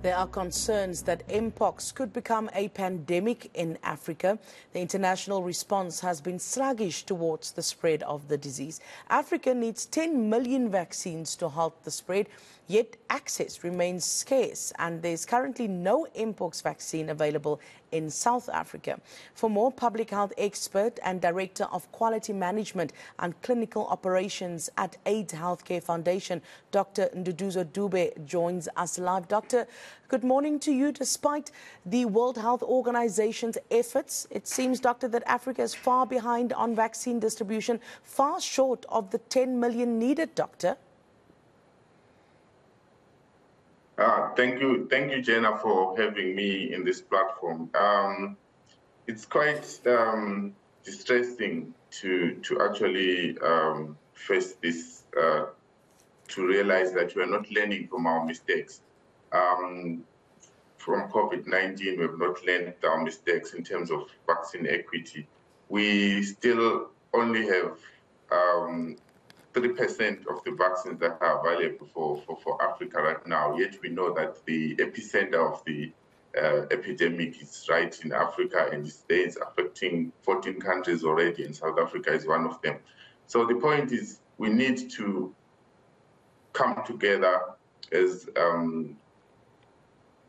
There are concerns that Mpox could become a pandemic in Africa. The international response has been sluggish towards the spread of the disease. Africa needs 10 million vaccines to halt the spread, yet access remains scarce and there's currently no Mpox vaccine available in South Africa. For more, public health expert and director of quality management and clinical operations at AIDS Healthcare Foundation, Dr. Nduduzo Dube joins us live. Doctor, Good morning to you. Despite the World Health Organization's efforts, it seems, Doctor, that Africa is far behind on vaccine distribution, far short of the 10 million needed, Doctor. Uh, thank you, thank you, Jenna, for having me in this platform. Um, it's quite um, distressing to to actually um, face this, uh, to realize that we are not learning from our mistakes um, from COVID-19, we have not learned our mistakes in terms of vaccine equity. We still only have 3% um, of the vaccines that are available for, for, for Africa right now, yet we know that the epicenter of the uh, epidemic is right in Africa and it's affecting 14 countries already, and South Africa is one of them. So the point is we need to come together as um,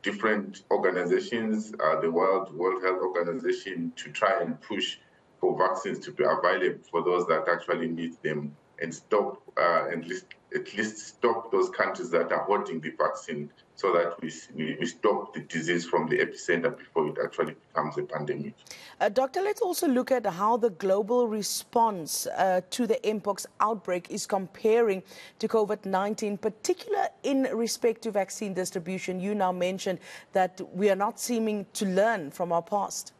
different organizations, uh, the World World Health Organization, to try and push for vaccines to be available for those that actually need them, and stop uh, least at least stop those countries that are holding the vaccine so that we, we, stop the disease from the epicenter before it actually becomes a pandemic. Uh, doctor, let's also look at how the global response uh, to the Mpox outbreak is comparing to COVID-19, particular in respect to vaccine distribution. You now mentioned that we are not seeming to learn from our past.